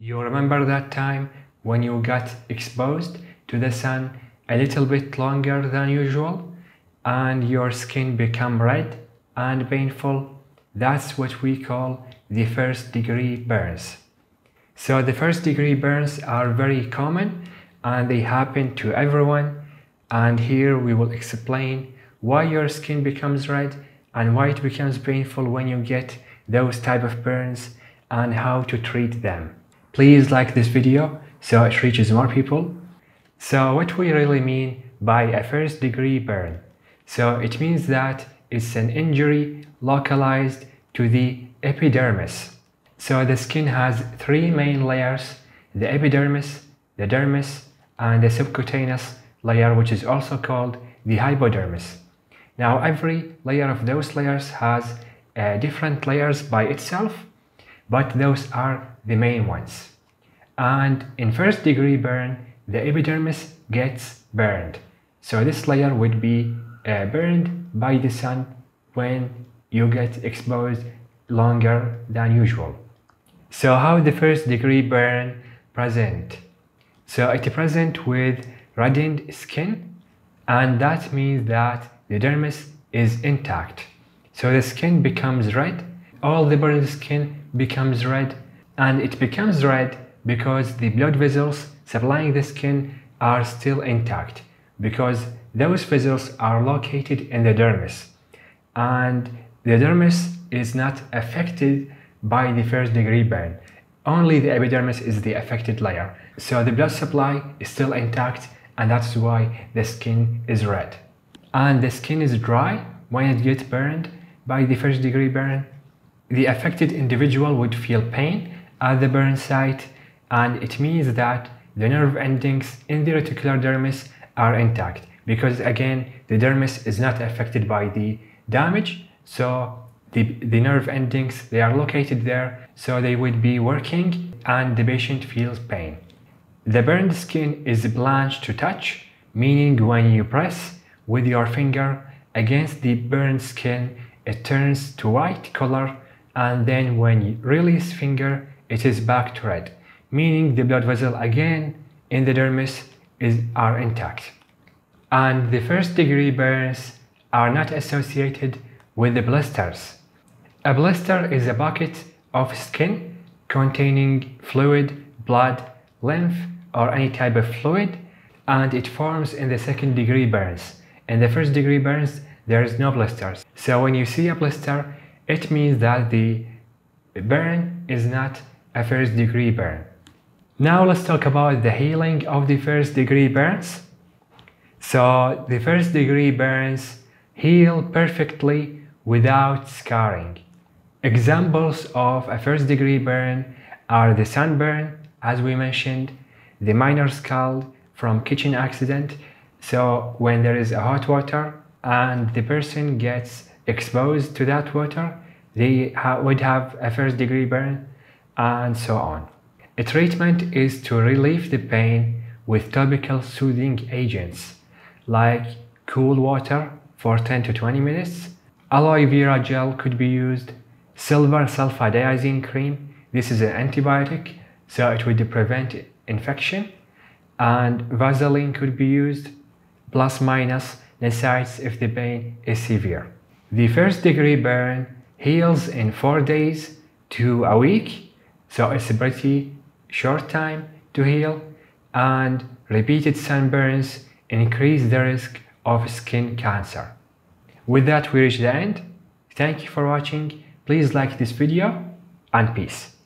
You remember that time when you got exposed to the sun a little bit longer than usual and your skin become red and painful? That's what we call the first degree burns. So the first degree burns are very common and they happen to everyone and here we will explain why your skin becomes red and why it becomes painful when you get those type of burns and how to treat them. Please like this video so it reaches more people. So what we really mean by a first degree burn? So it means that it's an injury localized to the epidermis. So the skin has three main layers, the epidermis, the dermis, and the subcutaneous layer which is also called the hypodermis. Now every layer of those layers has uh, different layers by itself but those are the main ones. And in first degree burn, the epidermis gets burned. So this layer would be uh, burned by the sun when you get exposed longer than usual. So how the first degree burn present? So it present with reddened skin and that means that the dermis is intact. So the skin becomes red, all the burned skin becomes red. And it becomes red because the blood vessels supplying the skin are still intact because those vessels are located in the dermis. And the dermis is not affected by the first degree burn. Only the epidermis is the affected layer. So the blood supply is still intact and that's why the skin is red. And the skin is dry when it gets burned by the first degree burn the affected individual would feel pain at the burn site and it means that the nerve endings in the reticular dermis are intact because again the dermis is not affected by the damage so the, the nerve endings they are located there so they would be working and the patient feels pain. The burned skin is blanched to touch meaning when you press with your finger against the burned skin it turns to white color and then when you release finger it is back to red meaning the blood vessel again in the dermis is are intact. And the first degree burns are not associated with the blisters. A blister is a bucket of skin containing fluid blood lymph or any type of fluid and it forms in the second degree burns. In the first degree burns there is no blisters. So when you see a blister it means that the burn is not a first degree burn. Now let's talk about the healing of the first degree burns. So the first degree burns heal perfectly without scarring. Examples of a first degree burn are the sunburn, as we mentioned, the minor scald from kitchen accident. So when there is a hot water and the person gets exposed to that water, they ha would have a first degree burn, and so on. A treatment is to relieve the pain with topical soothing agents like cool water for 10 to 20 minutes. Aloe vera gel could be used. Silver sulfadiazine cream. This is an antibiotic, so it would prevent infection. And Vaseline could be used, plus minus NSAIDs if the pain is severe. The first degree burn heals in 4 days to a week, so it's a pretty short time to heal, and repeated sunburns increase the risk of skin cancer. With that we reach the end. Thank you for watching. Please like this video and peace.